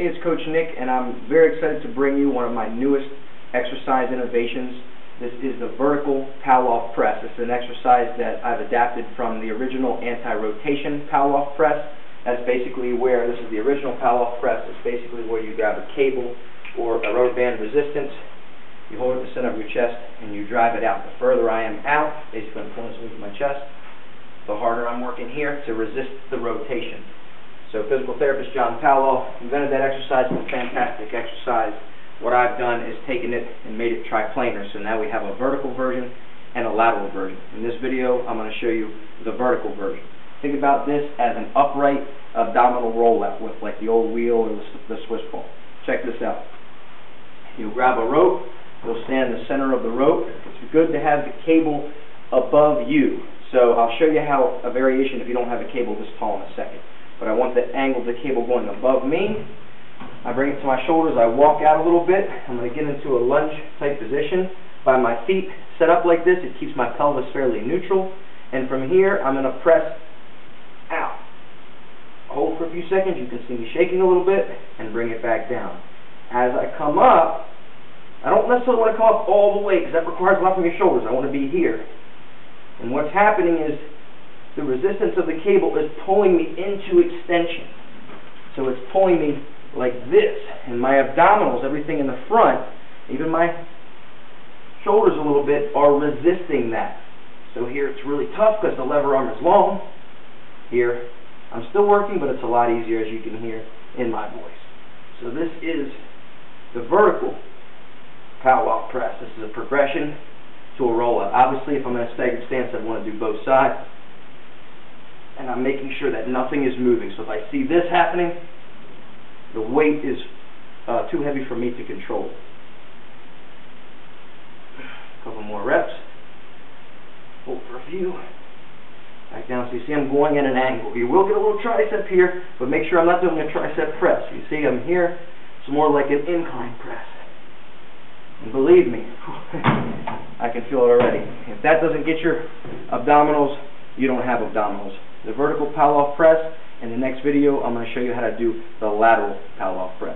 Hey, it's Coach Nick, and I'm very excited to bring you one of my newest exercise innovations. This is the vertical Pallof press. It's an exercise that I've adapted from the original anti-rotation Pallof press. That's basically where, this is the original Pallof press, it's basically where you grab a cable or a rubber band resistance, you hold it in the center of your chest, and you drive it out. The further I am out, basically I'm pulling this away from my chest, the harder I'm working here to resist the rotation. So physical therapist John Pallof invented that exercise. It's a fantastic exercise. What I've done is taken it and made it triplanar. So now we have a vertical version and a lateral version. In this video, I'm going to show you the vertical version. Think about this as an upright abdominal rollout with like the old wheel or the, Swiss ball. Check this out. You grab a rope. You'll stand in the center of the rope. It's good to have the cable above you. So I'll show you how a variation if you don't have a cable this tall in a second but I want the angle of the cable going above me. I bring it to my shoulders, I walk out a little bit, I'm going to get into a lunge type position. By my feet set up like this, it keeps my pelvis fairly neutral, and from here I'm going to press out. Hold for a few seconds, you can see me shaking a little bit, and bring it back down. As I come up, I don't necessarily want to come up all the way, because that requires a lot from your shoulders. I want to be here. And what's happening is the resistance of the cable is pulling me into extension. So it's pulling me like this. And my abdominals, everything in the front, even my shoulders a little bit, are resisting that. So here it's really tough because the lever arm is long. Here, I'm still working, but it's a lot easier as you can hear in my voice. So this is the vertical Pallof press. This is a progression to a roll-up. Obviously, if I'm in a staggered stance, I want to do both sides and I'm making sure that nothing is moving. So if I see this happening, the weight is uh, too heavy for me to control. A couple more reps. Hold for a few. Back down. So you see I'm going at an angle. You will get a little tricep here, but make sure I'm not doing a tricep press. You see I'm here. It's more like an incline press. And believe me, I can feel it already. If that doesn't get your abdominals, you don't have abdominals the vertical Pallof press. In the next video, I'm going to show you how to do the lateral Pallof press.